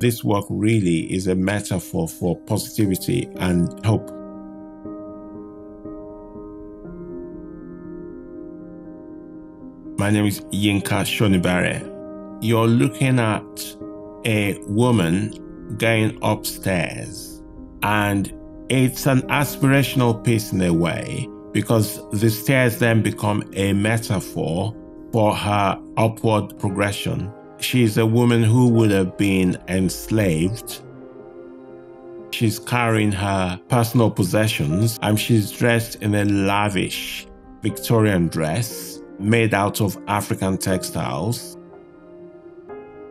This work really is a metaphor for positivity and hope. My name is Yinka Shonibare. You're looking at a woman going upstairs, and it's an aspirational piece in a way because the stairs then become a metaphor for her upward progression. She's a woman who would have been enslaved. She's carrying her personal possessions and she's dressed in a lavish Victorian dress made out of African textiles.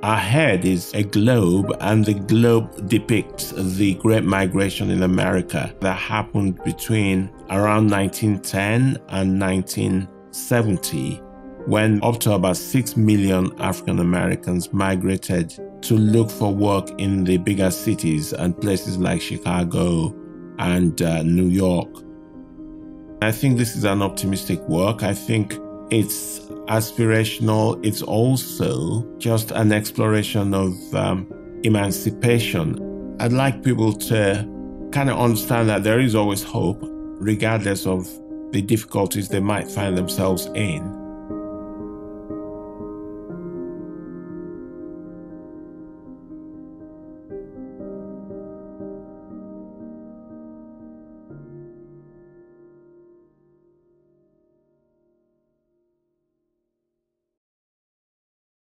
Her head is a globe, and the globe depicts the Great Migration in America that happened between around 1910 and 1970, when up to about 6 million African Americans migrated to look for work in the bigger cities and places like Chicago and uh, New York. I think this is an optimistic work. I think it's aspirational. It's also just an exploration of um, emancipation. I'd like people to kind of understand that there is always hope, regardless of the difficulties they might find themselves in.